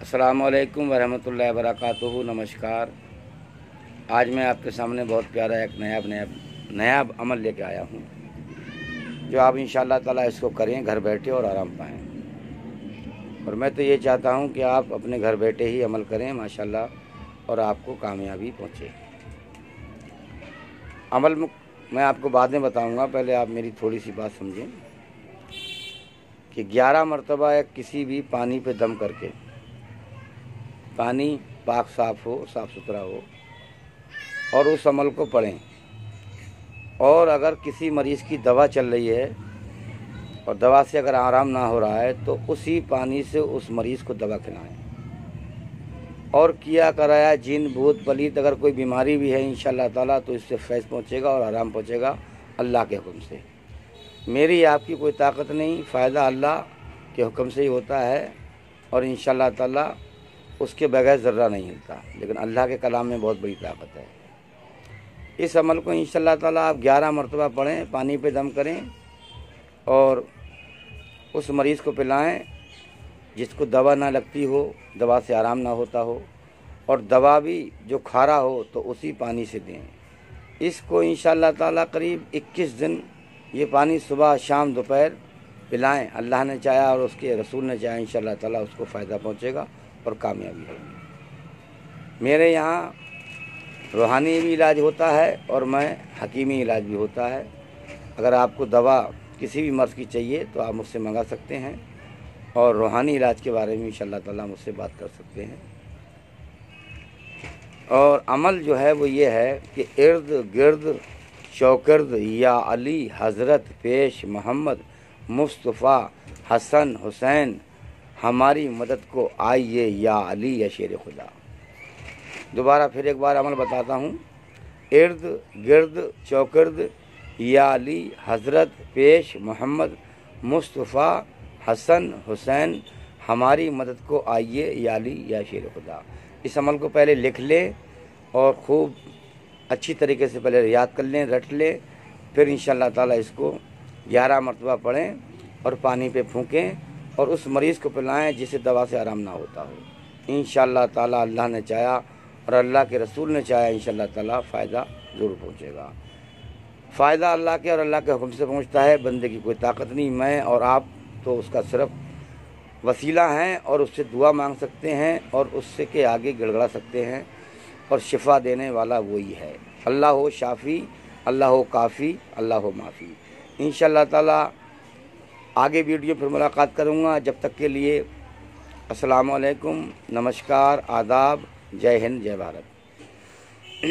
السلام علیکم ورحمۃ اللہ وبرکاتہ، نمسکار۔ آج میں آپ کے سامنے بہت پیارا ایک نیاب نیاب نیاب عمل لے کے آیا ہوں۔ جو آپ ان شاء اللہ تعالیٰ اس کو کریں، گھر بیٹھے اور آرام پائیں۔ اور میں تو یہ چاہتا ہوں کہ آپ اپنے گھر بیٹھے ہی عمل کریں ماشاء اللہ اور آپ کو کامیابی پہنچے۔ عمل میں آپ کو بعد میں بتاؤں گا، پہلے آپ میری تھوڑی سی بات سمجھیں کہ گیارہ مرتبہ ایک کسی بھی پانی پہ دم کر کے پانی پاک صاف ہو، صاف ستھرا ہو، اور اس عمل کو پڑھیں۔ اور اگر کسی مریض کی دوا چل رہی ہے اور دوا سے اگر آرام نہ ہو رہا ہے، تو اسی پانی سے اس مریض کو دوا کھلائیں۔ اور کیا کرایا جن بھوت پلیت اگر کوئی بیماری بھی ہے، انشاءاللہ تعالیٰ تو اس سے فیض پہنچے گا اور آرام پہنچے گا اللہ کے حکم سے۔ میری آپ کی کوئی طاقت نہیں، فائدہ اللہ کے حکم سے ہی ہوتا ہے۔ اور انشاءاللہ تعالیٰ اس کے بغیر ذرہ نہیں ہلتا لیکن اللہ کے کلام میں بہت بڑی طاقت ہے۔ اس عمل کو انشاءاللہ تعالیٰ آپ گیارہ مرتبہ پڑھیں، پانی پہ دم کریں اور اس مریض کو پلائیں جس کو دوا نہ لگتی ہو، دوا سے آرام نہ ہوتا ہو اور دوا بھی جو کھارا ہو تو اسی پانی سے دیں۔ اس کو انشاءاللہ تعالیٰ قریب اکیس دن یہ پانی صبح، شام، دوپہر پلائیں۔ اللہ نے چاہا اور اس کے رسول نے چاہا، انشاءاللہ تعالیٰ اس کو فائدہ پہنچے گا۔ اور کامیابی ہوگی۔ میرے یہاں روحانی بھی علاج ہوتا ہے اور میں حکیمی علاج بھی ہوتا ہے۔ اگر آپ کو دوا کسی بھی مرض کی چاہیے تو آپ مجھ سے منگا سکتے ہیں اور روحانی علاج کے بارے میں ان شاء اللہ تعالیٰ مجھ سے بات کر سکتے ہیں۔ اور عمل جو ہے وہ یہ ہے کہ ارد گرد چوکرد یا علی حضرت پیش محمد مصطفیٰ حسن حسین ہماری مدد کو آئیے یا علی یا شیر خدا۔ دوبارہ پھر ایک بار عمل بتاتا ہوں۔ ارد، گرد، چوکرد، یا علی، حضرت، پیش، محمد، مصطفیٰ، حسن، حسین، ہماری مدد کو آئیے یا علی یا شیر خدا۔ اس عمل کو پہلے لکھ لیں اور خوب اچھی طریقے سے پہلے یاد کر لیں، رٹ لیں۔ پھر انشاءاللہ تعالی اس کو گیارہ مرتبہ پڑھیں اور پانی پہ پھونکیں۔ اور اس مریض کو پلائیں جسے دوا سے آرام نہ ہوتا ہو۔ انشاءاللہ تعالی اللہ نے چاہا اور اللہ کے رسول نے چاہا انشاءاللہ تعالی فائدہ ضرور پہنچے گا۔ فائدہ اللہ کے اور اللہ کے حکم سے پہنچتا ہے، بندے کی کوئی طاقت نہیں۔ میں اور آپ تو اس کا صرف وسیلہ ہیں اور اس سے دعا مانگ سکتے ہیں اور اس سے کے آگے گڑگڑا سکتے ہیں اور شفا دینے والا وہی ہے۔ اللہ ہو شافی، اللہ ہو کافی، اللہ ہو معافی۔ انشاءاللہ تعالی آگے ویڈیو پھر ملاقات کروں گا. جب تک کے لیے السلام علیکم. نمشکار آداب. جے ہند، جے بھارت.